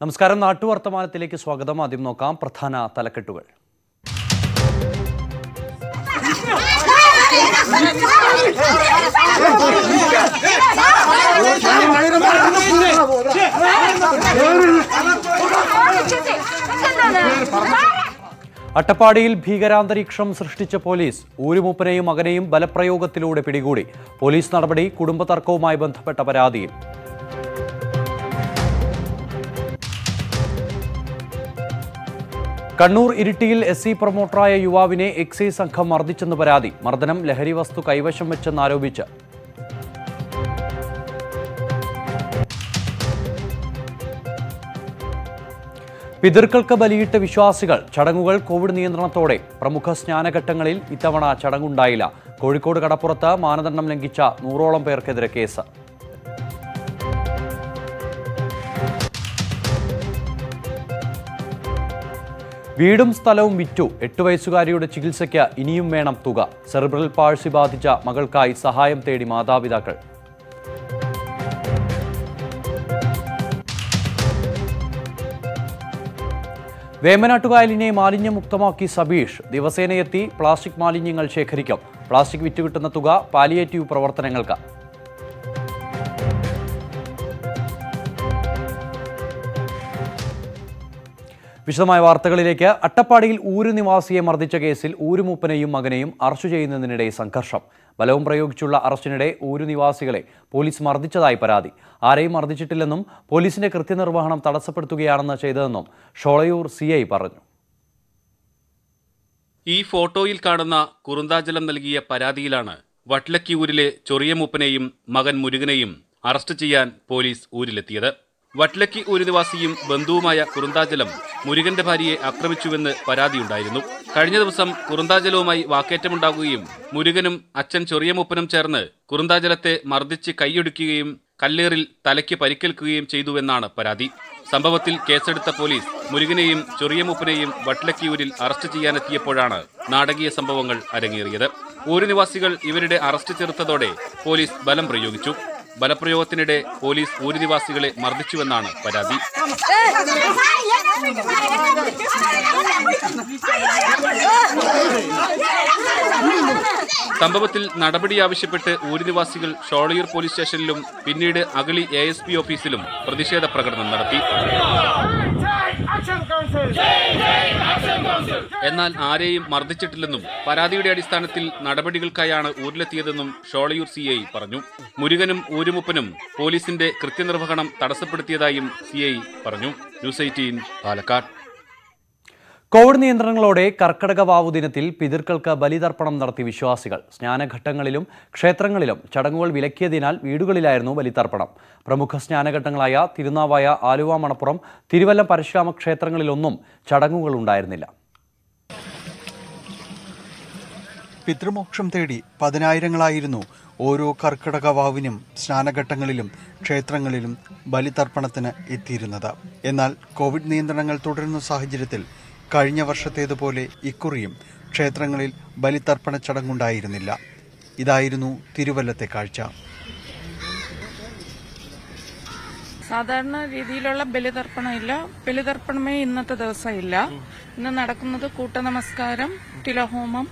നമസ്കാരം. നാട്ടുവർത്തമാനത്തിലേക്ക് സ്വാഗതം. ആദ്യം നോക്കാം പ്രധാന തലക്കെട്ടുകൾ. അട്ടപ്പാടിയിൽ ഭീകരാന്തരീക്ഷം സൃഷ്ടിച്ച പോലീസ് ഊരുമൂപ്പനെയും മകനെയും ബലപ്രയോഗത്തിലൂടെ പിടികൂടി. പോലീസ് നടപടി കുടുംബതർക്കവുമായി ബന്ധപ്പെട്ട പരാതിയിൽ. കണ്ണൂർ ഇരിട്ടിയിൽ എസ് സി പ്രൊമോട്ടറായ യുവാവിനെ എക്സൈസ് സംഘം മർദ്ദിച്ചെന്ന് പരാതി. മർദ്ദനം ലഹരി വസ്തു കൈവശം വെച്ചെന്നാരോപിച്ച്. പിതൃക്കൾക്ക് ബലിയിട്ട വിശ്വാസികൾ ചടങ്ങുകൾ കോവിഡ് നിയന്ത്രണത്തോടെ. പ്രമുഖ സ്നാനഘട്ടങ്ങളിൽ ഇത്തവണ ചടങ്ങുണ്ടായില്ല. കോഴിക്കോട് കടപ്പുറത്ത് മാനദണ്ഡം ലംഘിച്ച നൂറോളം പേർക്കെതിരെ കേസ്. വീടും സ്ഥലവും വിറ്റു. എട്ട് വയസ്സുകാരിയുടെ ചികിത്സയ്ക്ക് ഇനിയും വേണം തുക. സെറിബ്രൽ പാഴ്സി ബാധിച്ച മകൾക്കായി സഹായം തേടി മാതാപിതാക്കൾ. വേമനാട്ടുകായലിനെ മാലിന്യമുക്തമാക്കി സബീഷ്. ദിവസേനയെത്തി പ്ലാസ്റ്റിക് മാലിന്യങ്ങൾ ശേഖരിക്കും. പ്ലാസ്റ്റിക് വിറ്റുകിട്ടുന്ന തുക പാലിയേറ്റീവ് പ്രവർത്തനങ്ങൾക്ക്. വിശദമായ വാർത്തകളിലേക്ക് അട്ടപ്പാടിയിൽ ഊരു നിവാസിയെ മർദ്ദിച്ച കേസിൽ ഊരുമൂപ്പനെയും മകനെയും അറസ്റ്റ് ചെയ്യുന്നതിനിടെ സംഘർഷം. ബലവും പ്രയോഗിച്ചുള്ള അറസ്റ്റിനിടെ ഊരു നിവാസികളെ പോലീസ് മർദ്ദിച്ചതായി പരാതി. ആരെയും മർദ്ദിച്ചിട്ടില്ലെന്നും പോലീസിന്റെ കൃത്യനിർവഹണം തടസ്സപ്പെടുത്തുകയാണെന്ന് ചെയ്തതെന്നും ഷോളയൂർ സി പറഞ്ഞു. ഈ ഫോട്ടോയിൽ കാണുന്ന കുറുന്താജലം നൽകിയ പരാതിയിലാണ് വട്ലക്കിയൂരിലെ ചൊറിയമൂപ്പനെയും മകൻ മുരുകനെയും അറസ്റ്റ് ചെയ്യാൻ പോലീസ് ഊരിലെത്തിയത്. വട്ലക്കി ഊര് നിവാസിയും ബന്ധുവുമായ കുറുന്താജലം മുരുകന്റെ ഭാര്യയെ ആക്രമിച്ചുവെന്ന് പരാതിയുണ്ടായിരുന്നു. കഴിഞ്ഞ ദിവസം കുറുന്താജലവുമായി വാക്കേറ്റമുണ്ടാകുകയും മുരുകനും അച്ഛൻ ചെറിയ മൂപ്പനും ചേർന്ന് കുറുന്താജലത്തെ മർദ്ദിച്ച് കൈയൊടുക്കുകയും കല്ലേറിൽ തലയ്ക്ക് പരിക്കേൽക്കുകയും ചെയ്തുവെന്നാണ് പരാതി. സംഭവത്തിൽ കേസെടുത്ത പോലീസ് മുരുകനെയും ചൊറിയമൂപ്പനെയും വട്ലക്കിയൂരിൽ അറസ്റ്റ് ചെയ്യാനെത്തിയപ്പോഴാണ് നാടകീയ സംഭവങ്ങൾ അരങ്ങേറിയത്. ഊരുനിവാസികൾ ഇവരുടെ അറസ്റ്റ് ചെറുത്തതോടെ പോലീസ് ബലം പ്രയോഗിച്ചു. ബലപ്രയോഗത്തിനിടെ പോലീസ് ഊരു നിവാസികളെ മർദ്ദിച്ചുവെന്നാണ് പരാതി. സംഭവത്തിൽ നടപടി ആവശ്യപ്പെട്ട് ഊരുനിവാസികൾ ഷോളയൂർ പോലീസ് സ്റ്റേഷനിലും പിന്നീട് അഗളി എ ഓഫീസിലും പ്രതിഷേധ പ്രകടനം നടത്തി. എന്നാൽ ആരെയും മർദ്ദിച്ചിട്ടില്ലെന്നും പരാതിയുടെ അടിസ്ഥാനത്തിൽ നടപടികൾക്കായാണ് ഊരിലെത്തിയതെന്നും ഷോളയൂർ സി ഐ പറഞ്ഞു. മുരുകനും ഊരുമുപ്പനും പോലീസിന്റെ കൃത്യനിർവഹണം തടസ്സപ്പെടുത്തിയതായും സി ഐ പറഞ്ഞു. News eighteen Palakkad. കോവിഡ് നിയന്ത്രണങ്ങളോടെ കർക്കടക വാവു ദിനത്തിൽ പിതൃക്കൾക്ക് ബലിതർപ്പണം നടത്തി വിശ്വാസികൾ. സ്നാനഘട്ടങ്ങളിലും ക്ഷേത്രങ്ങളിലും ചടങ്ങുകൾ വിലക്കിയതിനാൽ വീടുകളിലായിരുന്നു ബലിതർപ്പണം. പ്രമുഖ സ്നാനഘട്ടങ്ങളായ തിരുനാവായ ആലുവ മണപ്പുറം തിരുവല്ല പരശുരാമ ക്ഷേത്രങ്ങളിലൊന്നും ചടങ്ങുകൾ ഉണ്ടായിരുന്നില്ല. പിതൃമോക്ഷം തേടി പതിനായിരങ്ങളായിരുന്നു ഓരോ കർക്കിടക വാവിനും സ്നാനഘട്ടങ്ങളിലും ക്ഷേത്രങ്ങളിലും ബലിതർപ്പണത്തിന് എത്തിയിരുന്നത്. എന്നാൽ കോവിഡ് നിയന്ത്രണങ്ങൾ തുടരുന്ന സാഹചര്യത്തിൽ കഴിഞ്ഞ വർഷത്തേതുപോലെ ഇക്കുറിയും ക്ഷേത്രങ്ങളിൽ ബലിതർപ്പണ ചടങ്ങുണ്ടായിരുന്നില്ല. ഇതായിരുന്നു തിരുവല്ലത്തെ കാഴ്ച. സാധാരണ രീതിയിലുള്ള ബലിതർപ്പണം ഇല്ല ബലിതർപ്പണമേ ഇന്നത്തെ ദിവസം ഇല്ല ഇന്ന് നടക്കുന്നത് കൂട്ടനമസ്കാരം തിലഹോമം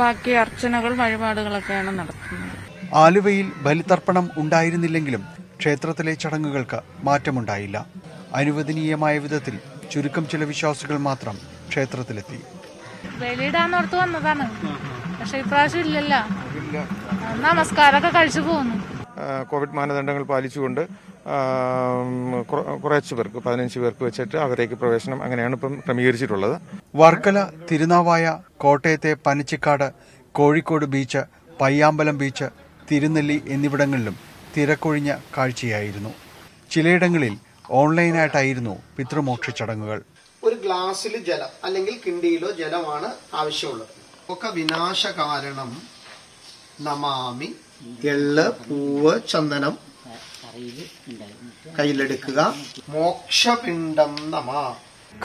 ബാക്കി അർച്ചനകൾ വഴിപാടുകളൊക്കെയാണ് നടക്കുന്നത്. ആലുവയിൽ ബലിതർപ്പണം ഉണ്ടായിരുന്നില്ലെങ്കിലും ക്ഷേത്രത്തിലെ ചടങ്ങുകൾക്ക് മാറ്റമുണ്ടായില്ല. അനുവദനീയമായ വിധത്തിൽ ചുരുക്കം ചില വിശ്വാസികൾ മാത്രം ക്ഷേത്രത്തിലെത്തി. വന്നതാണ്. പക്ഷെ ഇപ്രാവശ്യം ഇല്ലല്ലോ. നമസ്കാരമൊക്കെ കഴിച്ചു പോകുന്നു കോവിഡ് മാനദണ്ഡങ്ങൾ പാലിച്ചുകൊണ്ട് കുറച്ച് പേർക്ക് പതിനഞ്ച് പേർക്ക് വെച്ചിട്ട് അവരേക്ക് പ്രവേശനം അങ്ങനെയാണ് ഇപ്പം ക്രമീകരിച്ചിട്ടുള്ളത്. വർക്കല തിരുനാവായ കോട്ടയത്തെ പനച്ചിക്കാട് കോഴിക്കോട് ബീച്ച് പയ്യാമ്പലം ബീച്ച് തിരുനെല്ലി എന്നിവിടങ്ങളിലും തിരക്കൊഴിഞ്ഞ കാഴ്ചയായിരുന്നു. ചിലയിടങ്ങളിൽ ഓൺലൈനായിട്ടായിരുന്നു പിതൃമോക്ഷ ചടങ്ങുകൾ. ഒരു ഗ്ലാസ്സിൽ ജലം അല്ലെങ്കിൽ കിണ്ടിയിലോ ജലമാണ് ആവശ്യമുള്ളത്. ഒക്കെ വിനാശ കാരണം നമാമി എള്ള് പൂവ് ചന്ദനം. കയ്യിലെടുക്കുക. മോക്ഷപിണ്ഡം നമാ.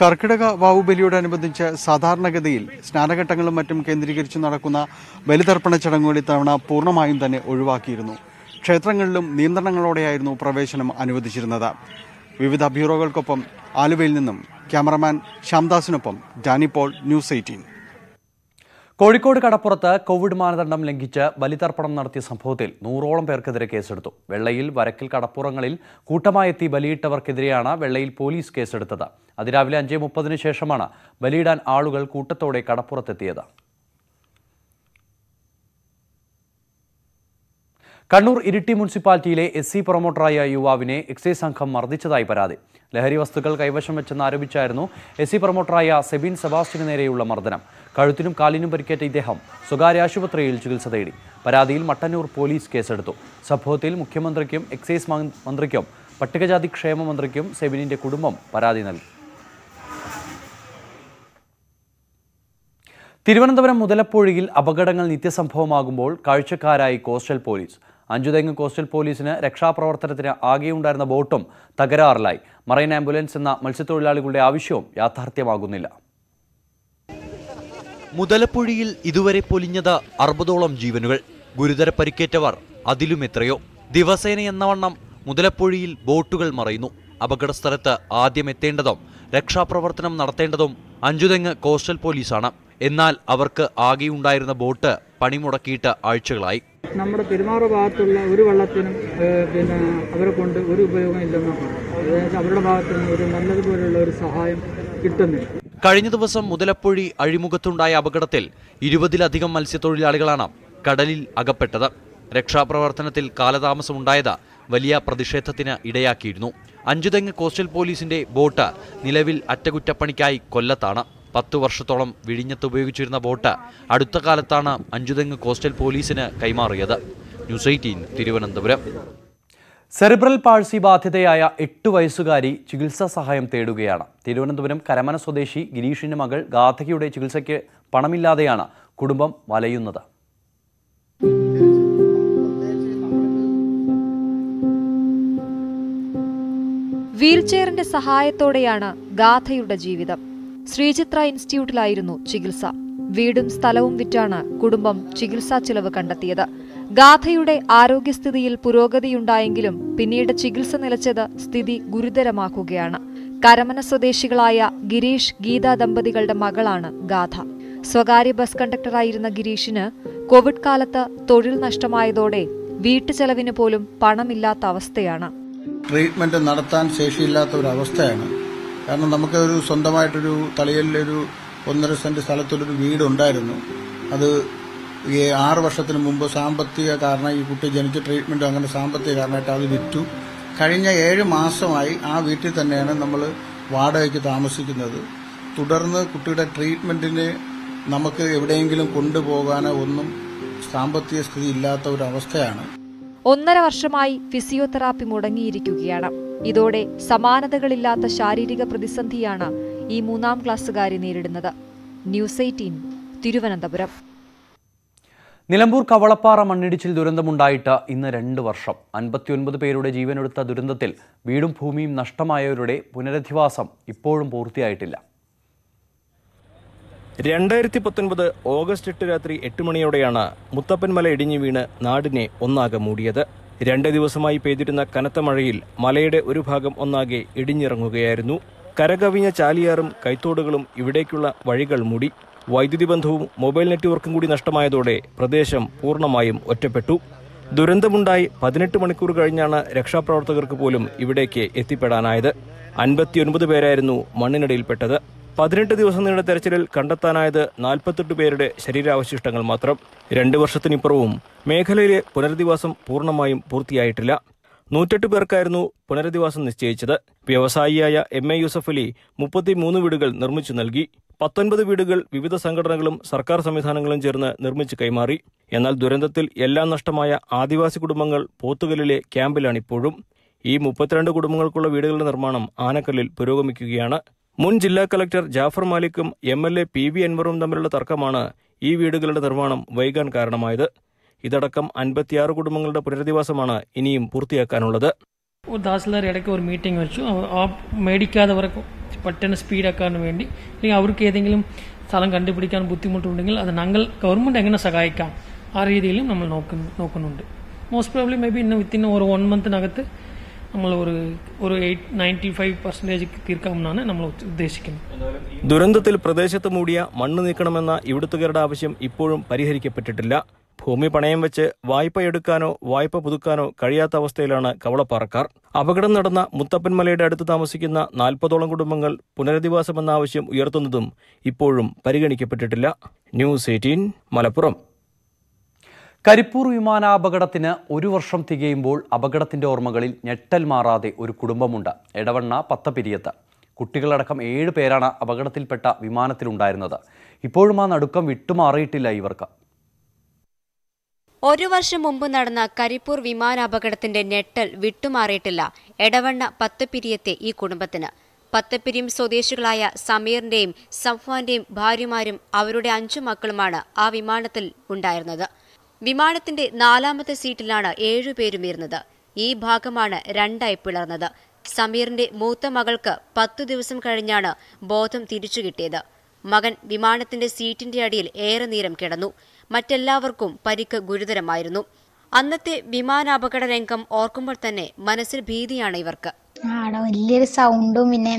കർക്കിടക വാവുബലിയോടനുബന്ധിച്ച് സാധാരണഗതിയിൽ സ്നാനഘട്ടങ്ങളും മറ്റും കേന്ദ്രീകരിച്ച് നടക്കുന്ന ബലിതർപ്പണ ചടങ്ങുകൾ ഇത്തവണ പൂർണമായും തന്നെ ഒഴിവാക്കിയിരുന്നു. ക്ഷേത്രങ്ങളിലും നിയന്ത്രണങ്ങളോടെയായിരുന്നു പ്രവേശനം അനുവദിച്ചിരുന്നത്. വിവിധ ബ്യൂറോകൾക്കൊപ്പം ആലുവയിൽ നിന്നും cameraman ശ്യാംദാസിനൊപ്പം Dani Paul news eighteen. Kozhikode കടപ്പുറത്ത് കോവിഡ് മാനദണ്ഡം ലംഘിച്ച് ബലിതർപ്പണം നടത്തിയ സംഭവത്തിൽ നൂറോളം പേർക്കെതിരെ കേസെടുത്തു. വെള്ളയിൽ വരക്കിൽ കടപ്പുറങ്ങളിൽ കൂട്ടമായെത്തി ബലിയിട്ടവർക്കെതിരെയാണ് വെള്ളയിൽ പോലീസ് കേസെടുത്തത്. അതിരാവിലെ അഞ്ചേ മുപ്പതിന് ശേഷമാണ് ബലിയിടാൻ ആളുകൾ കൂട്ടത്തോടെ കടപ്പുറത്തെത്തിയത്. കണ്ണൂർ ഇരിട്ടി മുനിസിപ്പാലിറ്റിയിലെ എസ് സി പ്രൊമോട്ടറായ യുവാവിനെ എക്സൈസ് സംഘം മർദ്ദിച്ചതായി പരാതി. ലഹരി വസ്തുക്കൾ കൈവശം വെച്ചെന്ന് ആരോപിച്ചായിരുന്നു എസ് സി പ്രൊമോട്ടറായ സെബിൻ സെബാസ്റ്റിന് നേരെയുള്ള മർദ്ദനം. കഴുത്തിനും കാലിനും പരിക്കേറ്റ ഇദ്ദേഹം സ്വകാര്യ ആശുപത്രിയിൽ ചികിത്സ തേടി. പരാതിയിൽ മട്ടന്നൂർ പോലീസ് കേസെടുത്തു. സംഭവത്തിൽ മുഖ്യമന്ത്രിക്കും എക്സൈസ് മന്ത്രി- മന്ത്രിക്കും പട്ടികജാതി ക്ഷേമ മന്ത്രിക്കും സെബിനിന്റെ കുടുംബം പരാതി നൽകി. തിരുവനന്തപുരം മുതലപ്പുഴയിൽ അപകടങ്ങൾ നിത്യസംഭവമാകുമ്പോൾ കാഴ്ചക്കാരായി കോസ്റ്റൽ പോലീസ്. അഞ്ചുതെങ്ങ് കോസ്റ്റൽ പോലീസിന് രക്ഷാപ്രവർത്തനത്തിന് ആകെയുണ്ടായിരുന്ന ബോട്ടും തകരാറിലായി. മറൈൻ ആംബുലൻസ് എന്ന മത്സ്യത്തൊഴിലാളികളുടെ ആവശ്യവും യാഥാർത്ഥ്യമാകുന്നില്ല. മുതലപ്പുഴയിൽ ഇതുവരെ പൊലിഞ്ഞത് അറുപതോളം ജീവനുകൾ. ഗുരുതര പരിക്കേറ്റവർ അതിലും എത്രയോ. ദിവസേന എന്നവണ്ണം മുതലപ്പുഴയിൽ ബോട്ടുകൾ മറയുന്നു. അപകടസ്ഥലത്ത് ആദ്യം എത്തേണ്ടതും രക്ഷാപ്രവർത്തനം നടത്തേണ്ടതും അഞ്ചുതെങ്ങ് കോസ്റ്റൽ പോലീസാണ്. എന്നാൽ അവർക്ക് ആകെയുണ്ടായിരുന്ന ബോട്ട് പണിമുടക്കിയിട്ട് ആഴ്ചകളായി. നമ്മുടെ പെരുമാറ ഭാഗത്തുള്ള ഒരു വള്ളത്തിനും പിന്നെ അവരെ കൊണ്ട് ഒരു ഉപയോഗം ഇല്ലെന്നാണ് അതായത് അവരുടെ ഭാഗത്തുനിന്ന് ഒരു നല്ലതുപോലെയുള്ള ഒരു സഹായം കിട്ടുന്നില്ല. കഴിഞ്ഞ ദിവസം മുതലപ്പൊഴി അഴിമുഖത്തുണ്ടായ അപകടത്തിൽ ഇരുപതിലധികം മത്സ്യത്തൊഴിലാളികളാണ് കടലിൽ അകപ്പെട്ടത്. രക്ഷാപ്രവർത്തനത്തിൽ കാലതാമസമുണ്ടായത് വലിയ പ്രതിഷേധത്തിന് ഇടയാക്കിയിരുന്നു. അഞ്ചുതെങ്ങ് കോസ്റ്റൽ പോലീസിന്റെ ബോട്ട് നിലവിൽ അറ്റകുറ്റപ്പണിക്കായി കൊല്ലത്താണ്. പത്തു വർഷത്തോളം വിഴിഞ്ഞത്ത് ഉപയോഗിച്ചിരുന്ന ബോട്ട് അടുത്ത കാലത്താണ് അഞ്ചുതെങ്ങ് കോസ്റ്റൽ പോലീസിന് കൈമാറിയത്. News eighteen Thiruvananthapuram. Cerebral palsy ബാധിതയായ എട്ട് വയസ്സുകാരി ചികിത്സാ സഹായം തേടുകയാണ്. തിരുവനന്തപുരം കരമന സ്വദേശി ഗിരീഷിന്റെ മകൾ ഗാഥകിയുടെ ചികിത്സയ്ക്ക് പണമില്ലാതെയാണ് കുടുംബം വലയുന്നത്. വീൽചെയറിന്റെ സഹായത്തോടെയാണ് ഗാഥയുടെ ജീവിതം. ശ്രീചിത്ര ഇൻസ്റ്റിറ്റ്യൂട്ടിലായിരുന്നു ചികിത്സ. വീടും സ്ഥലവും വിറ്റാണ് കുടുംബം ചികിത്സാ ചിലവ് കണ്ടെത്തിയത്. ഗാഥയുടെ ആരോഗ്യസ്ഥിതിയിൽ പുരോഗതിയുണ്ടായെങ്കിലും പിന്നീട് ചികിത്സ നിലച്ചത് സ്ഥിതി ഗുരുതരമാക്കുകയാണ്. കരമന സ്വദേശികളായ ഗിരീഷ് ഗീത ദമ്പതികളുടെ മകളാണ് ഗാഥ. സ്വകാര്യ ബസ് കണ്ടക്ടറായിരുന്ന ഗിരീഷിന് കോവിഡ് കാലത്ത് തൊഴിൽ നഷ്ടമായതോടെ വീട്ടുചെലവിന് പോലും പണമില്ലാത്ത അവസ്ഥയാണ്. ട്രീറ്റ്മെന്റ് നടത്താൻ ശേഷിയില്ലാത്ത ഒരു അവസ്ഥയാണ് കാരണം നമുക്ക് ഒരു സ്വന്തമായിട്ടൊരു തളിയലിലൊരു ഒന്നര സെന്റ് സ്ഥലത്തൊരു വീടുണ്ടായിരുന്നു. അത് ഈ ആറ് വർഷത്തിന് മുമ്പ് സാമ്പത്തിക കാരണം ഈ കുട്ടി ജനിച്ച ട്രീറ്റ്മെന്റ് അങ്ങനെ സാമ്പത്തിക കാരണമായിട്ട് അത് വിറ്റു. കഴിഞ്ഞ ഏഴ് മാസമായി ആ വീട്ടിൽ തന്നെയാണ് നമ്മൾ വാടകയ്ക്ക് താമസിക്കുന്നത്. തുടർന്ന് കുട്ടിയുടെ ട്രീറ്റ്മെന്റിന് നമുക്ക് എവിടെയെങ്കിലും കൊണ്ടുപോകാനോ ഒന്നും സാമ്പത്തിക സ്ഥിതി ഇല്ലാത്ത ഒരു അവസ്ഥയാണ്. ഒന്നര വർഷമായി ഫിസിയോതെറാപ്പി മുടങ്ങിയിരിക്കുകയാണ്. ഇതോടെ സമാനതകളില്ലാത്ത ശാരീരിക പ്രതിസന്ധിയാണ് ഈ മൂന്നാം ക്ലാസ്സുകാരി നേരിടുന്നത്. News eighteen Thiruvananthapuram. Nilambur Kavalappara മണ്ണിടിച്ചിൽ ദുരന്തമുണ്ടായിട്ട് ഇന്ന് രണ്ട് വർഷം. അൻപത്തിയൊൻപത് പേരുടെ ജീവനെടുത്ത ദുരന്തത്തിൽ വീടും ഭൂമിയും നഷ്ടമായവരുടെ പുനരധിവാസം ഇപ്പോഴും പൂർത്തിയായിട്ടില്ല. രണ്ടായിരത്തി പത്തൊൻപത് ഓഗസ്റ്റ് എട്ട് രാത്രി എട്ട് മണിയോടെയാണ് മുത്തപ്പൻമല ഇടിഞ്ഞു വീണ് നാടിനെ ഒന്നാകെ മൂടിയത്. രണ്ട് ദിവസമായി പെയ്തിരുന്ന കനത്ത മഴയിൽ മലയുടെ ഒരു ഭാഗം ഒന്നാകെ ഇടിഞ്ഞിറങ്ങുകയായിരുന്നു. കരകവിഞ്ഞ ചാലിയാറും കൈത്തോടുകളും ഇവിടേക്കുള്ള വഴികൾ മൂടി. വൈദ്യുതി ബന്ധവും മൊബൈൽ നെറ്റ്വർക്കും കൂടി നഷ്ടമായതോടെ പ്രദേശം പൂർണമായും ഒറ്റപ്പെട്ടു. ദുരന്തമുണ്ടായി പതിനെട്ട് മണിക്കൂർ കഴിഞ്ഞാണ് രക്ഷാപ്രവർത്തകർക്ക് പോലും ഇവിടേക്ക് എത്തിപ്പെടാനായത്. അൻപത്തിയൊൻപത് പേരായിരുന്നു മണ്ണിനടിയിൽപ്പെട്ടത്. പതിനെട്ട് ദിവസം നീണ്ട തെരച്ചിലിൽ കണ്ടെത്താനായത് നാൽപ്പത്തെട്ട് പേരുടെ ശരീരാവശിഷ്ടങ്ങൾ മാത്രം. രണ്ട് വർഷത്തിനിപ്പുറവും മേഖലയിലെ പുനരധിവാസം പൂർണമായും പൂർത്തിയായിട്ടില്ല. നൂറ്റെട്ട് പേർക്കായിരുന്നു പുനരധിവാസം നിശ്ചയിച്ചത്. വ്യവസായിയായ എം എ യൂസഫ് അലി മുപ്പത്തിമൂന്ന് വീടുകൾ നിർമ്മിച്ചു നൽകി. പത്തൊൻപത് വീടുകൾ വിവിധ സംഘടനകളും സർക്കാർ സംവിധാനങ്ങളും ചേർന്ന് നിർമ്മിച്ച് കൈമാറി. എന്നാൽ ദുരന്തത്തിൽ എല്ലാം നഷ്ടമായ ആദിവാസി കുടുംബങ്ങൾ പോത്തുകലിലെ ക്യാമ്പിലാണിപ്പോഴും. ഈ മുപ്പത്തിരണ്ട് കുടുംബങ്ങൾക്കുള്ള വീടുകളുടെ നിർമ്മാണം ആനക്കല്ലിൽ പുരോഗമിക്കുകയാണ്. മുൻ ജില്ലാ collector Jafar മാലിക്കും M L A P V അൻവറും തമ്മിലുള്ള തർക്കമാണ് ഈ വീടുകളുടെ നിർമ്മാണം വൈകാൻ കാരണമായത്. ഇതടക്കം അൻപത്തിയാറ് കുടുംബങ്ങളുടെ പുനരധിവാസമാണ് ഇനിയും പൂർത്തിയാക്കാനുള്ളത്. തഹസിൽദാർ ഇടയ്ക്ക് ഒരു മീറ്റിംഗ് വെച്ചു. ആ മേടിക്കാത്തവർക്ക് പെട്ടെന്ന് സ്പീഡാക്കാൻ വേണ്ടി. അല്ലെങ്കിൽ അവർക്ക് ഏതെങ്കിലും സ്ഥലം കണ്ടുപിടിക്കാൻ ബുദ്ധിമുട്ടുണ്ടെങ്കിൽ അത് ഞങ്ങൾ ഗവൺമെന്റ് എങ്ങനെ സഹായിക്കാം? ആ രീതിയിലും നമ്മൾ നോക്കുന്നു നോക്കുന്നുണ്ട്. മോസ്റ്റ് പ്രോബ്ലി മേ ബി ഇന്ന് വിത്തിൻ ഒരു വൺ മന്തിനകത്ത് നമ്മൾ ഒരു ഒരു നമ്മൾ ഉദ്ദേശിക്കുന്നത്. ദുരന്തത്തിൽ പ്രദേശത്ത് മൂടിയ മണ്ണ് നീക്കണമെന്ന ഇവിടുത്തുകാരുടെ ആവശ്യം ഇപ്പോഴും പരിഹരിക്കപ്പെട്ടിട്ടില്ല. ഭൂമി പണയം വെച്ച് വായ്പ എടുക്കാനോ വായ്പ പുതുക്കാനോ കഴിയാത്ത അവസ്ഥയിലാണ് കവളപ്പാറക്കാർ. അപകടം നടന്ന മുത്തപ്പൻമലയുടെ അടുത്ത് താമസിക്കുന്ന നാൽപ്പതോളം കുടുംബങ്ങൾ പുനരധിവാസമെന്ന ആവശ്യം ഉയർത്തുന്നതും ഇപ്പോഴും പരിഗണിക്കപ്പെട്ടിട്ടില്ല. News eighteen Malappuram. കരിപ്പൂർ വിമാനാപകടത്തിന് ഒരു വർഷം തികയുമ്പോൾ അപകടത്തിന്റെ ഓർമ്മകളിൽ ഞെട്ടൽ മാറാതെ ഒരു കുടുംബമുണ്ട്. എടവണ്ണ പത്തപിരിയത്ത്. കുട്ടികളടക്കം ഏഴ് പേരാണ് അപകടത്തിൽപ്പെട്ട വിമാനത്തിലുണ്ടായിരുന്നത്. ഇപ്പോഴും ആ നടുക്കം വിട്ടുമാറിയിട്ടില്ല ഇവർക്ക്. ഒരു വർഷം മുമ്പ് നടന്ന കരിപ്പൂർ വിമാനാപകടത്തിന്റെ ഞെട്ടൽ വിട്ടുമാറിയിട്ടില്ല എടവണ്ണ പത്തപ്പിരിയത്തെ ഈ കുടുംബത്തിന്. പത്തപ്പിരിയും സ്വദേശികളായ സമീറിന്റെയും സഫ്വാന്റെയും ഭാര്യമാരും അവരുടെ അഞ്ചു മക്കളുമാണ് ആ വിമാനത്തിൽ ഉണ്ടായിരുന്നത്. വിമാനത്തിന്റെ നാലാമത്തെ സീറ്റിലാണ് ഏഴുപേരും ഇരുന്നത് ഈ ഭാഗമാണ് രണ്ടായി പിളർന്നത്. സമീറിന്റെ മൂത്ത മകൾക്ക് പത്തു ദിവസം കഴിഞ്ഞാണ് ബോധം തിരിച്ചു കിട്ടിയത്. മകൻ വിമാനത്തിന്റെ സീറ്റിന്റെ അടിയിൽ ഏറെ നേരം കിടന്നു. മറ്റെല്ലാവർക്കും പരിക്ക് ഗുരുതരമായിരുന്നു. അന്നത്തെ വിമാനാപകട രംഗം ഓർക്കുമ്പോൾ തന്നെ മനസ്സിൽ ഭീതിയാണ് ഇവർക്ക്. ആടോ വലിയൊരു സൗണ്ടും പിന്നെ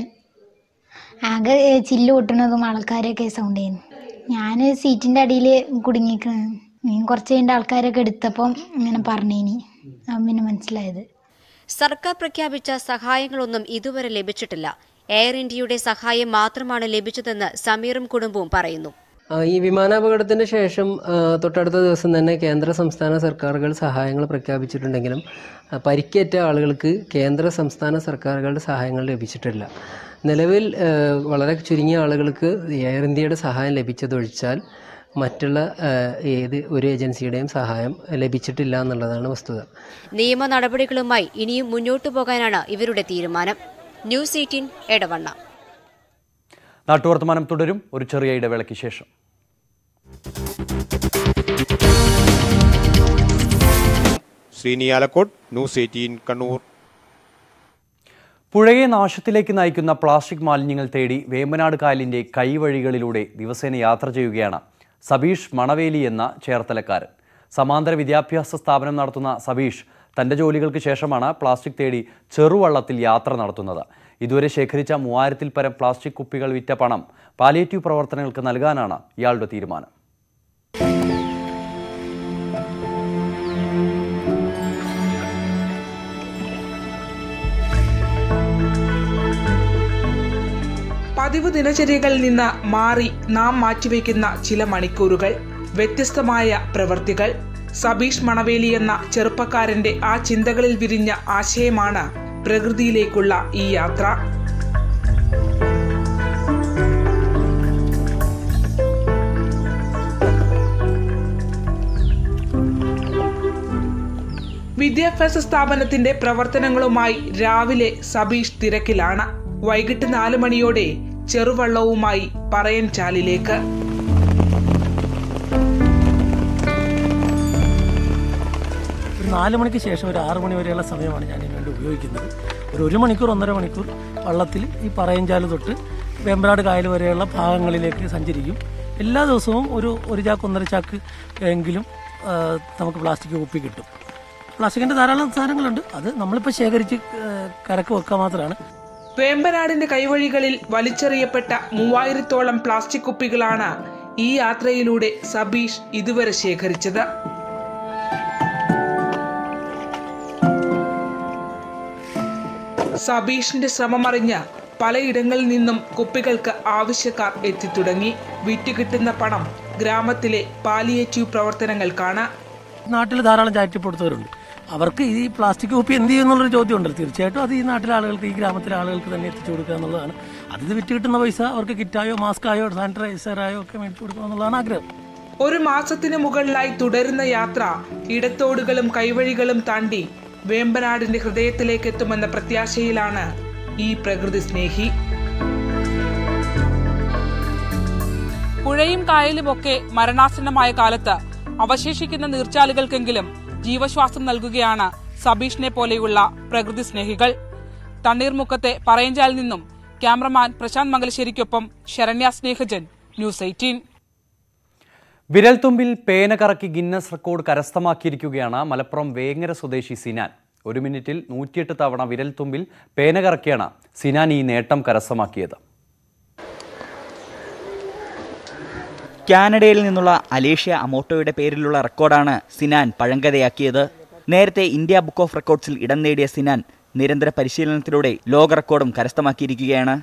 ആകെ ചില്ല് പൊട്ടുന്നതും ആൾക്കാരൊക്കെ സൗണ്ട് ചെയ്യുന്നു. ഞാൻ സീറ്റിന്റെ അടിയിൽ കുടുങ്ങിക്കണം കുറച്ച് കഴിഞ്ഞ ആൾക്കാരൊക്കെ എടുത്തപ്പം ഇങ്ങനെ പറഞ്ഞേനി. പിന്നെ മനസ്സിലായത്. സർക്കാർ പ്രഖ്യാപിച്ച സഹായങ്ങളൊന്നും ഇതുവരെ ലഭിച്ചിട്ടില്ല. എയർ ഇന്ത്യയുടെ സഹായം മാത്രമാണ് ലഭിച്ചതെന്ന് സമീറും കുടുംബവും പറയുന്നു. ഈ വിമാനാപകടത്തിന് ശേഷം തൊട്ടടുത്ത ദിവസം തന്നെ കേന്ദ്ര സംസ്ഥാന സർക്കാരുകൾ സഹായങ്ങൾ പ്രഖ്യാപിച്ചിട്ടുണ്ടെങ്കിലും പരിക്കേറ്റ ആളുകൾക്ക് കേന്ദ്ര സംസ്ഥാന സർക്കാരുകളുടെ സഹായങ്ങൾ ലഭിച്ചിട്ടില്ല. നിലവിൽ വളരെ ചുരുങ്ങിയ ആളുകൾക്ക് എയർ ഇന്ത്യയുടെ സഹായം ലഭിച്ചതൊഴിച്ചാൽ മറ്റുള്ള ഏത് ഒരു ഏജൻസിയുടെയും സഹായം ലഭിച്ചിട്ടില്ല എന്നുള്ളതാണ് വസ്തുത. നിയമ നടപടികളുമായി ഇനിയും മുന്നോട്ടു പോകാനാണ് ഇവരുടെ തീരുമാനം. News eighteen Edavanna. നാട്ടുവർത്തമാനം തുടരും. ഒരു ചെറിയ ഇടവേളയ്ക്ക് ശേഷം. Sreeni Alakode news eighteen Kannur. പുഴയെ നാശത്തിലേക്ക് നയിക്കുന്ന പ്ലാസ്റ്റിക് മാലിന്യങ്ങൾ തേടി വേമ്പനാട് കായലിന്റെ കൈവഴികളിലൂടെ ദിവസേന യാത്ര ചെയ്യുകയാണ് സബീഷ് മണവേലി എന്ന ചേർത്തലക്കാരൻ. സമാന്തര വിദ്യാഭ്യാസ സ്ഥാപനം നടത്തുന്ന സബീഷ് തന്റെ ജോലികൾക്ക് ശേഷമാണ് പ്ലാസ്റ്റിക് തേടി ചെറുവള്ളത്തിൽ യാത്ര നടത്തുന്നത്. ഇതുവരെ ശേഖരിച്ച മൂവായിരത്തിൽ പരം പ്ലാസ്റ്റിക് കുപ്പികൾ വിറ്റ പണം പാലിയേറ്റീവ് പ്രവർത്തനങ്ങൾക്ക് നൽകാനാണ് ഇയാളുടെ തീരുമാനം. പതിവ് ദിനചര്യകളിൽ നിന്ന് മാറി നാം മാറ്റിവെക്കുന്ന ചില മണിക്കൂറുകൾ വ്യത്യസ്തമായ പ്രവൃത്തികൾ സബീഷ് മണവേലി എന്ന ചെറുപ്പക്കാരന്റെ ആ ചിന്തകളിൽ വിരിഞ്ഞ ആശയമാണ് പ്രകൃതിയിലേക്കുള്ള ഈ യാത്ര. വിദ്യാഭ്യാസ സ്ഥാപനത്തിന്റെ പ്രവർത്തനങ്ങളുമായി രാവിലെ സബീഷ് തിരക്കിലാണ്. വൈകിട്ട് നാല് മണിയോടെ ചെറുവള്ളവുമായി പറയൻ ചാലിലേക്ക്. നാല് മണിക്ക് ശേഷം ഒരു ആറ് മണി വരെയുള്ള സമയമാണ് ഞാൻ ഇതിനുവേണ്ടി ഉപയോഗിക്കുന്നത്. ഒരു ഒരു മണിക്കൂർ ഒന്നര മണിക്കൂർ വള്ളത്തിൽ ഈ പറയഞ്ചാൽ തൊട്ട് വേമ്പനാട് കായൽ വരെയുള്ള ഭാഗങ്ങളിലേക്ക് സഞ്ചരിക്കും. എല്ലാ ദിവസവും ഒരു ഒരു ചാക്ക് ഒന്നര ചാക്ക് എങ്കിലും നമുക്ക് പ്ലാസ്റ്റിക് കുപ്പി കിട്ടും. പ്ലാസ്റ്റിക്കിന്റെ ധാരാളം സാധനങ്ങളുണ്ട്. അത് നമ്മളിപ്പോൾ ശേഖരിച്ച് കരക്ക് വെക്കുക മാത്രമാണ്. വേമ്പനാടിന്റെ കൈവഴികളിൽ വലിച്ചെറിയപ്പെട്ട മൂവായിരത്തോളം പ്ലാസ്റ്റിക് കുപ്പികളാണ് ഈ യാത്രയിലൂടെ സബീഷ് ഇതുവരെ ശേഖരിച്ചത്. സബീഷിന്റെ ശ്രമമറിഞ്ഞ് പലയിടങ്ങളിൽ നിന്നും കുപ്പികൾക്ക് ആവശ്യക്കാർ എത്തിത്തുടങ്ങി. വിറ്റുകിട്ടുന്ന പണം ഗ്രാമത്തിലെ പാലിയേറ്റീവ് പ്രവർത്തനങ്ങൾക്കാണ്. നാട്ടിൽ ധാരാളം ചാറ്റിപ്പെടുത്തവരുണ്ട് അവർക്ക് ഈ പ്ലാസ്റ്റിക് കുപ്പി എന്ത് ചെയ്യുന്നുള്ളൊരു ചോദ്യം ഉണ്ട് തീർച്ചയായിട്ടും അത് ഈ നാട്ടിലെ ആളുകൾക്ക് ഈ ഗ്രാമത്തിലെ ആളുകൾക്ക് തന്നെ എത്തിച്ചു കൊടുക്കുക എന്നുള്ളതാണ്. അത് വിറ്റ് കിട്ടുന്ന പൈസ അവർക്ക് കിറ്റായോ മാസ്കായോ സാനിറ്റൈസറായോ ഒക്കെ മേടിച്ചു കൊടുക്കുക എന്നുള്ളതാണ് ആഗ്രഹം. ഒരു മാസത്തിന് മുകളിലായി തുടരുന്ന യാത്ര ഇടത്തോടുകളും കൈവഴികളും താണ്ടി വേമ്പനാടിന്റെ ഹൃദയത്തിലേക്ക് എത്തുമെന്ന പ്രത്യാശയിലാണ് ഈ പ്രകൃതി സ്നേഹി. പുഴയും കായലുമൊക്കെ മരണാസന്നമായ കാലത്ത് അവശേഷിക്കുന്ന നീർച്ചാലുകൾക്കെങ്കിലും ജീവശ്വാസം നൽകുകയാണ് സബീഷിനെ പോലെയുള്ള പ്രകൃതി സ്നേഹികൾ. തണ്ണീർമുക്കത്തെ പറയഞ്ചാലിൽ നിന്നും ക്യാമറമാൻ പ്രശാന്ത് മംഗലശ്ശേരിക്കൊപ്പം ശരണ്യ സ്നേഹജൻ ന്യൂസ് എയ്റ്റീൻ. വിരൽത്തുമ്പിൽ പേന കറക്കി ഗിന്നസ് റെക്കോർഡ് കരസ്ഥമാക്കിയിരിക്കുകയാണ് മലപ്പുറം വേങ്ങര സ്വദേശി സിനാൻ. ഒരു മിനിറ്റിൽ നൂറ്റിയെട്ട് തവണ വിരൽത്തുമ്പിൽ പേന കറക്കിയാണ് സിനാൻ ഈ നേട്ടം കരസ്ഥമാക്കിയത്. കാനഡയിൽ നിന്നുള്ള അലേഷ്യ അമോട്ടോയുടെ പേരിലുള്ള റെക്കോർഡാണ് സിനാൻ പഴങ്കഥയാക്കിയത്. നേരത്തെ ഇന്ത്യ ബുക്ക് ഓഫ് റെക്കോർഡ്സിൽ ഇടം നേടിയ സിനാൻ നിരന്തര പരിശീലനത്തിലൂടെ ലോക റെക്കോർഡും കരസ്ഥമാക്കിയിരിക്കുകയാണ്.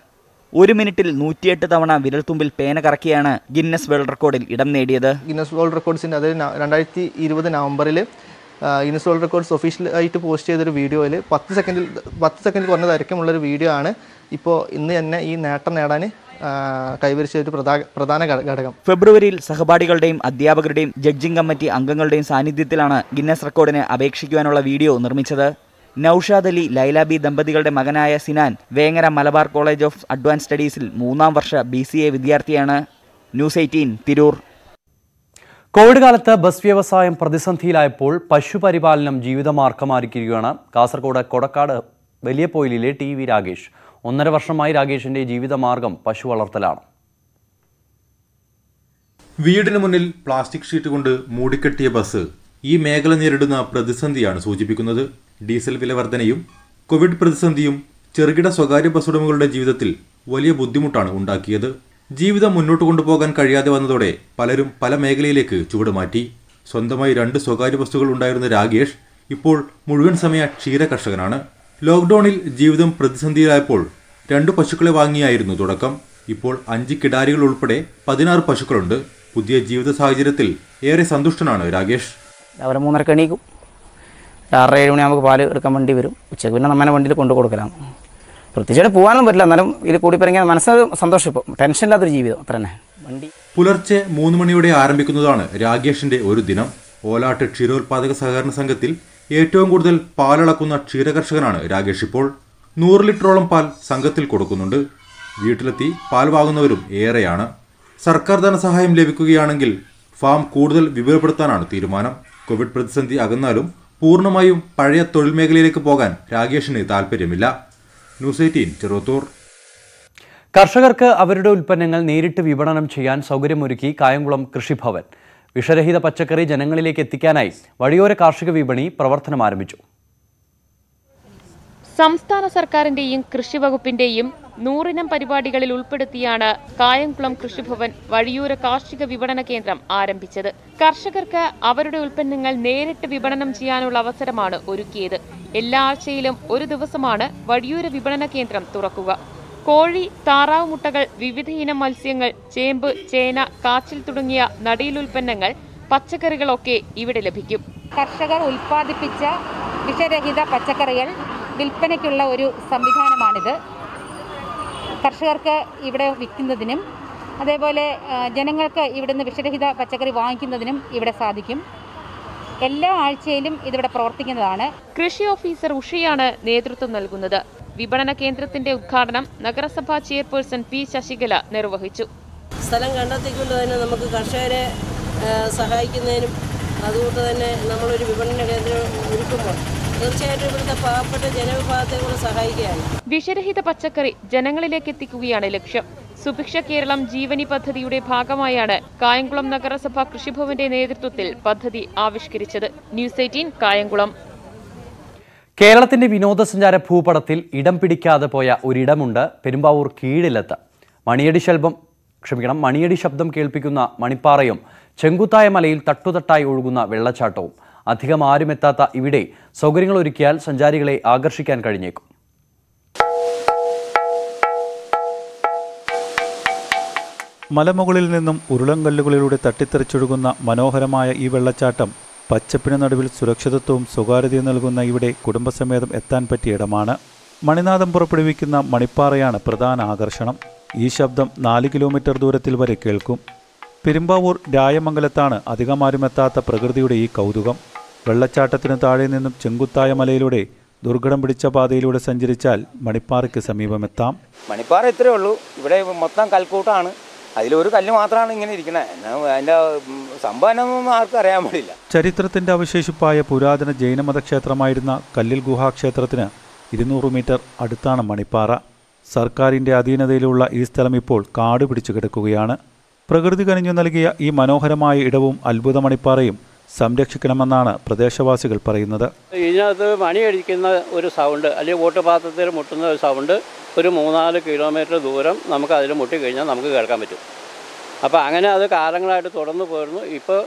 ഒരു മിനിറ്റിൽ നൂറ്റിയെട്ട് തവണ വിരൽത്തുമ്പിൽ പേന കറക്കിയാണ് ഗിന്നസ് വേൾഡ് റെക്കോർഡിൽ ഇടം നേടിയത്. ഗിന്നസ് വേൾഡ് റെക്കോർഡ്സിന്റെ അത് രണ്ടായിരത്തി ഇരുപത് നവംബറിൽ ഗിന്നസ് വേൾഡ് റെക്കോർഡ്സ് ഒഫീഷ്യലായിട്ട് പോസ്റ്റ് ചെയ്തൊരു വീഡിയോയിൽ പത്ത് സെക്കൻഡിൽ പത്ത് സെക്കൻഡ് കുറഞ്ഞ ദൈർഘ്യമുള്ളൊരു വീഡിയോ ആണ്. ഇപ്പോൾ ഇന്ന് തന്നെ ഈ നേട്ടം നേടാൻ കൈവരിച്ച ഒരു പ്രധാ പ്രധാന ഘടകം. ഫെബ്രുവരിയിൽ സഹപാഠികളുടെയും അധ്യാപകരുടെയും ജഡ്ജിംഗ് കമ്മിറ്റി അംഗങ്ങളുടെയും സാന്നിധ്യത്തിലാണ് ഗിന്നസ് റെക്കോർഡിന് അപേക്ഷിക്കുവാനുള്ള വീഡിയോ നിർമ്മിച്ചത്. നൌഷാദ് അലി ലൈലാബി ദമ്പതികളുടെ മകനായ Sinan Vengara Malabar college of advance സ്റ്റഡീസിൽ മൂന്നാം വർഷ ബി സി എ വിദ്യാർത്ഥിയാണ്. News eighteen Tirur. കോവിഡ് കാലത്ത് ബസ് വ്യവസായം പ്രതിസന്ധിയിലായപ്പോൾ പശുപരിപാലനം ജീവിതമാർഗമായിരിക്കുകയാണ് കാസർഗോഡ് കൊടക്കാട് വലിയപ്പോയിലെ ടി വി രാഗേഷ് ഒന്നര വർഷമായി രാഗേഷിന്റെ ജീവിതമാർഗം പശു വളർത്തലാണ്. വീടിന് മുന്നിൽ പ്ലാസ്റ്റിക് ഷീറ്റ് കൊണ്ട് മൂടിക്കെട്ടിയ ബസ് ഈ മേഖല നേരിടുന്ന പ്രതിസന്ധിയാണ് സൂചിപ്പിക്കുന്നത്. ഡീസൽ വില വർധനയും കോവിഡ് പ്രതിസന്ധിയും ചെറുകിട സ്വകാര്യ ബസ് ഉടമകളുടെ ജീവിതത്തിൽ വലിയ ബുദ്ധിമുട്ടാണ് ഉണ്ടാക്കിയത്. ജീവിതം മുന്നോട്ട് കൊണ്ടുപോകാൻ കഴിയാതെ വന്നതോടെ പലരും പല മേഖലയിലേക്ക് ചുവടുമാറ്റി സ്വന്തമായി രണ്ട് സ്വകാര്യ ബസ്സുകൾ ഉണ്ടായിരുന്ന രാഗേഷ് ഇപ്പോൾ മുഴുവൻ സമയ ക്ഷീര കർഷകനാണ് ലോക്ക്ഡൌണിൽ ജീവിതം പ്രതിസന്ധിയിലായപ്പോൾ രണ്ടു പശുക്കളെ വാങ്ങിയായിരുന്നു തുടക്കം. ഇപ്പോൾ അഞ്ച് കിടാരികൾ ഉൾപ്പെടെ പതിനാറ് പശുക്കളുണ്ട്. പുതിയ ജീവിത സാഹചര്യത്തിൽ ഏറെ സന്തുഷ്ടനാണ് രാകേഷ്. അവർ മൂന്നരക്ക് എണീക്കും. ആറര ഏഴ് നമുക്ക് പാൽ എടുക്കാൻ വേണ്ടി വരും. ഉച്ചയ്ക്ക് പിന്നെ നമ്മനെ വണ്ടിയിൽ കൊണ്ടു കൊടുക്കലാണ്. പ്രത്യേകിച്ച് പോകാനൊന്നും പറ്റില്ല. എന്നാലും ഇത് കൂടി പറഞ്ഞാൽ മനസ്സ് സന്തോഷം ഇപ്പോൾ ടെൻഷനില്ലാത്തൊരു ജീവിതം. അത്ര തന്നെ. വണ്ടി. പുലർച്ചെ മൂന്ന് മണിയോടെ ആരംഭിക്കുന്നതാണ് രാകേഷിന്റെ ഒരു ദിനം. ഓലാട്ട് ക്ഷീരോത്പാദക സഹകരണ സംഘത്തിൽ ഏറ്റവും കൂടുതൽ പാലളക്കുന്ന ക്ഷീരകർഷകനാണ് രാകേഷ് ഇപ്പോൾ. നൂറ് ലിറ്ററോളം പാൽ സംഘത്തിൽ കൊടുക്കുന്നുണ്ട്. വീട്ടിലെത്തി പാൽ വാങ്ങുന്നവരും ഏറെയാണ്. സർക്കാർ ധനസഹായം ലഭിക്കുകയാണെങ്കിൽ ഫാം കൂടുതൽ വിപുലപ്പെടുത്താനാണ് തീരുമാനം. കോവിഡ് പ്രതിസന്ധി അകന്നാലും പൂർണമായും പഴയ തൊഴിൽ മേഖലയിലേക്ക് പോകാൻ രാകേഷിന് താല്പര്യമില്ല ന്യൂസ് എയ്റ്റീൻ ചെറുത്തൂർ കർഷകർക്ക് അവരുടെ ഉൽപ്പന്നങ്ങൾ നേരിട്ട് വിപണനം ചെയ്യാൻ സൗകര്യമൊരുക്കി കായംകുളം കൃഷിഭവൻ. വിഷരഹിത പച്ചക്കറി ജനങ്ങളിലേക്ക് എത്തിക്കാനായി വഴിയോര കാർഷിക വിപണി പ്രവർത്തനം ആരംഭിച്ചു. സംസ്ഥാന സർക്കാരിന്റെയും കൃഷി വകുപ്പിന്റെയും നൂറിനം പരിപാടികളിൽ ഉൾപ്പെടുത്തിയാണ് കായംകുളം കൃഷിഭവൻ വഴിയൂര കാർഷിക വിപണന കേന്ദ്രം ആരംഭിച്ചത്. കർഷകർക്ക് അവരുടെ ഉൽപ്പന്നങ്ങൾ നേരിട്ട് വിപണനം ചെയ്യാനുള്ള അവസരമാണ് ഒരുക്കിയത്. എല്ലാ ആഴ്ചയിലും ഒരു ദിവസമാണ് വഴിയൂര വിപണന കേന്ദ്രം തുറക്കുക. കോഴി താറാവ് മുട്ടകൾ വിവിധയിനം മത്സ്യങ്ങൾ ചേമ്പ് ചേന കാച്ചിൽ തുടങ്ങിയ നടീലുൽപ്പന്നങ്ങൾ പച്ചക്കറികളൊക്കെ ഇവിടെ ലഭിക്കും. കർഷകർ ഉൽപ്പാദിപ്പിച്ച വിഷരഹിത പച്ചക്കറികൾ വിൽപ്പനയ്ക്കുള്ള ഒരു സംവിധാനമാണിത്. കർഷകർക്ക് ഇവിടെ വിൽക്കുന്നതിനും അതേപോലെ ജനങ്ങൾക്ക് ഇവിടുന്ന് വിഷരഹിത പച്ചക്കറി വാങ്ങിക്കുന്നതിനും ഇവിടെ സാധിക്കും. എല്ലാ ആഴ്ചയിലും ഇതിവിടെ പ്രവർത്തിക്കുന്നതാണ്. കൃഷി ഓഫീസർ ഉഷിയാണ് നേതൃത്വം നൽകുന്നത്. വിപണന കേന്ദ്രത്തിന്റെ ഉദ്ഘാടനം നഗരസഭാ ചെയർപേഴ്സൺ പി ശശികല നിർവഹിച്ചു. സ്ഥലം കണ്ടെത്തിക്കൊണ്ട് തന്നെ നമുക്ക് കർഷകരെ സഹായിക്കുന്നതിനും അതുകൊണ്ട് തന്നെ നമ്മളൊരു വിപണന കേന്ദ്രം ഒരുക്കുമ്പോൾ തീർച്ചയായിട്ടും ഇവിടുത്തെ പാവപ്പെട്ട ജനവിഭാഗത്തെ കൂടെ സഹായിക്കുകയാണ്. വിഷരഹിത പച്ചക്കറി ജനങ്ങളിലേക്ക് എത്തിക്കുകയാണ് ലക്ഷ്യം. സുഭിക്ഷ കേരളം ജീവനി പദ്ധതിയുടെ ഭാഗമായാണ് കായംകുളം നഗരസഭ കൃഷിഭവന്റെ നേതൃത്വത്തിൽ പദ്ധതി ആവിഷ്കരിച്ചത്. News eighteen Kayamkulam. കേരളത്തിന്റെ വിനോദസഞ്ചാര ഭൂപടത്തിൽ ഇടം പിടിക്കാതെ പോയ ഒരിടമുണ്ട് പെരുമ്പാവൂർ കീഴിലത്ത്. മണിയടി ശൽഭം ക്ഷമിക്കണം മണിയടി ശബ്ദം കേൾപ്പിക്കുന്ന മണിപ്പാറയും ചെങ്കുത്തായ മലയിൽ തട്ടുതട്ടായി ഒഴുകുന്ന വെള്ളച്ചാട്ടവും. അധികം ആരുമെത്താത്ത ഇവിടെ സൗകര്യങ്ങൾ ഒരുക്കിയാൽ സഞ്ചാരികളെ ആകർഷിക്കാൻ കഴിഞ്ഞേക്കും. മലമുകളിൽ നിന്നും ഉരുളൻകല്ലുകളിലൂടെ തട്ടിത്തെറിച്ചൊഴുകുന്ന മനോഹരമായ ഈ വെള്ളച്ചാട്ടം പച്ചപ്പിന് നടുവിൽ സുരക്ഷിതത്വവും സ്വകാര്യതയും നൽകുന്ന ഇവിടെ കുടുംബസമേതം എത്താൻ പറ്റിയ ഇടമാണ്. മണിനാഥം പുറപ്പെടുവിക്കുന്ന മണിപ്പാറയാണ് പ്രധാന ആകർഷണം. ഈ ശബ്ദം നാല് കിലോമീറ്റർ ദൂരത്തിൽ വരെ കേൾക്കും. പെരുമ്പാവൂർ രായമംഗലത്താണ് അധികമാരും എത്താത്ത പ്രകൃതിയുടെ ഈ കൗതുകം. വെള്ളച്ചാട്ടത്തിനു താഴെ നിന്നും ചെങ്കുത്തായ മലയിലൂടെ ദുർഘടം പിടിച്ച പാതയിലൂടെ സഞ്ചരിച്ചാൽ മണിപ്പാറയ്ക്ക് സമീപമെത്താം. മണിപ്പാറ ഇത്രയേ ഉള്ളൂ. ഇവിടെ മൊത്തം കൽക്കൂട്ടാണ്. അതിലൊരു കല്ല് മാത്രമാണ് ഇങ്ങനെ ഇരിക്കുന്നത് അതിന്റെ സംഭവനൊന്നും സംഭവം ആർക്കും അറിയാൻ പാടില്ല. ചരിത്രത്തിന്റെ അവശേഷിപ്പായ പുരാതന ജൈനമത ക്ഷേത്രമായിരുന്ന കല്ലിൽ ഗുഹാക്ഷേത്രത്തിന് ഇരുന്നൂറ് മീറ്റർ അടുത്താണ് മണിപ്പാറ. സർക്കാരിന്റെ അധീനതയിലുള്ള ഈ സ്ഥലം ഇപ്പോൾ കാട് പിടിച്ചു കിടക്കുകയാണ്. പ്രകൃതി കനിഞ്ഞു നൽകിയ ഈ മനോഹരമായ ഇടവും അത്ഭുത മണിപ്പാറയും സംരക്ഷിക്കണമെന്നാണ് പ്രദേശവാസികൾ പറയുന്നത്. ഇതിനകത്ത് മണിയടിക്കുന്ന ഒരു സൗണ്ട് അല്ലെങ്കിൽ വോട്ട് പാത്രത്തിൽ മുട്ടുന്ന ഒരു സൗണ്ട് ഒരു മൂന്നാൽ കിലോമീറ്റർ ദൂരം നമുക്ക് അതിൽ മുട്ടിക്കഴിഞ്ഞാൽ നമുക്ക് കേൾക്കാൻ പറ്റും. അപ്പോൾ അങ്ങനെ അത് കാലങ്ങളായിട്ട് തുടർന്ന് പോയിരുന്നു. ഇപ്പോൾ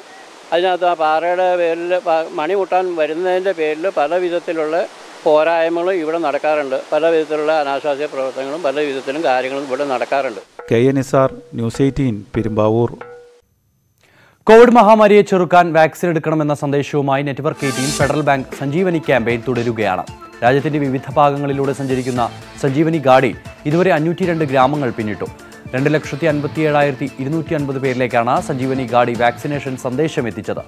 അതിനകത്ത് ആ പാറയുടെ പേരിൽ മണി മുട്ടാൻ വരുന്നതിന്റെ പേരിൽ പല വിധത്തിലുള്ള പോരായ്മകളും ഇവിടെ നടക്കാറുണ്ട്. പല വിധത്തിലുള്ള അനാശാസ്യ പ്രവർത്തനങ്ങളും പല വിധത്തിലും കാര്യങ്ങളും ഇവിടെ നടക്കാറുണ്ട്. K N Nisar News eighteen Perumbavoor. Covid മഹാമാരിയെ ചെറുക്കാൻ വാക്സിൻ എടുക്കണമെന്ന സന്ദേശവുമായി Network eighteen Federal Bank Sanjeevani campaign തുടരുകയാണ്. രാജ്യത്തിന്റെ വിവിധ ഭാഗങ്ങളിലൂടെ സഞ്ചരിക്കുന്ന സഞ്ജീവനി ഗാഡി ഇതുവരെ അഞ്ഞൂറ്റി രണ്ട് ഗ്രാമങ്ങൾ പിന്നിട്ടു. രണ്ട് ലക്ഷത്തി അൻപത്തി ഏഴായിരത്തി ഇരുന്നൂറ്റി അൻപത് പേരിലേക്കാണ് സഞ്ജീവനി ഗാഡി വാക്സിനേഷൻ സന്ദേശം എത്തിച്ചത്.